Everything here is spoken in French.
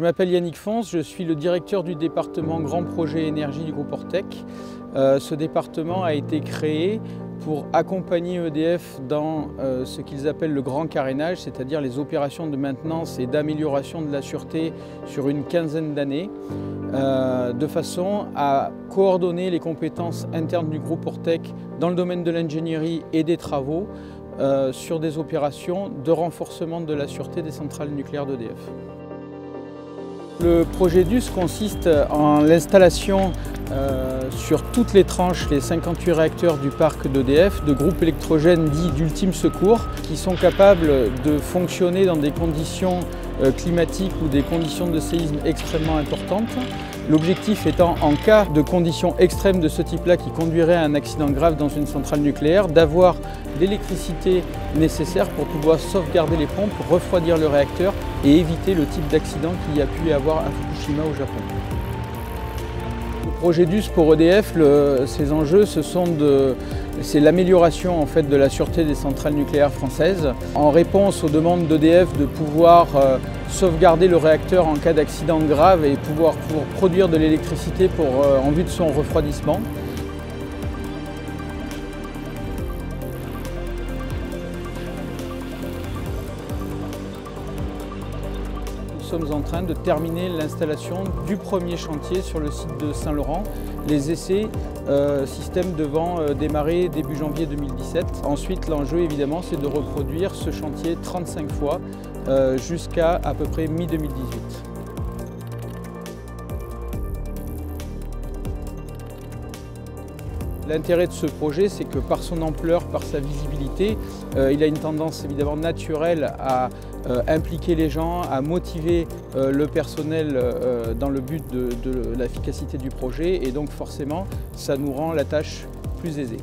m'appelle Yannick Fons, je suis le directeur du département Grand Projet Énergie du groupe Ortec. Euh, ce département a été créé pour accompagner EDF dans euh, ce qu'ils appellent le grand carénage, c'est-à-dire les opérations de maintenance et d'amélioration de la sûreté sur une quinzaine d'années, euh, de façon à coordonner les compétences internes du groupe Ortec dans le domaine de l'ingénierie et des travaux sur des opérations de renforcement de la sûreté des centrales nucléaires d'EDF. Le projet DUS consiste en l'installation sur toutes les tranches, les 58 réacteurs du parc d'EDF, de groupes électrogènes dits d'ultime secours, qui sont capables de fonctionner dans des conditions euh, climatiques ou des conditions de séisme extrêmement importantes. L'objectif étant, en cas de conditions extrêmes de ce type-là qui conduiraient à un accident grave dans une centrale nucléaire, d'avoir l'électricité nécessaire pour pouvoir sauvegarder les pompes, refroidir le réacteur et éviter le type d'accident qu'il y a pu y avoir à Fukushima au Japon. Le projet DUS pour EDF, ces enjeux, c'est l'amélioration de la sûreté des centrales nucléaires françaises en réponse aux demandes d'EDF de pouvoir euh, sauvegarder le réacteur en cas d'accident grave et pouvoir, produire de l'électricité euh, en vue de son refroidissement. Sommes en train de terminer l'installation du premier chantier sur le site de Saint-Laurent. Les essais euh, système devant euh, démarrer début janvier 2017. Ensuite, l'enjeu évidemment, c'est de reproduire ce chantier 35 fois euh, jusqu'à à peu près mi-2018. L'intérêt de ce projet, c'est que par son ampleur, par sa visibilité, euh, il a une tendance évidemment naturelle à euh, impliquer les gens, à motiver euh, le personnel dans le but de l'efficacité du projet et donc forcément, ça nous rend la tâche plus aisée.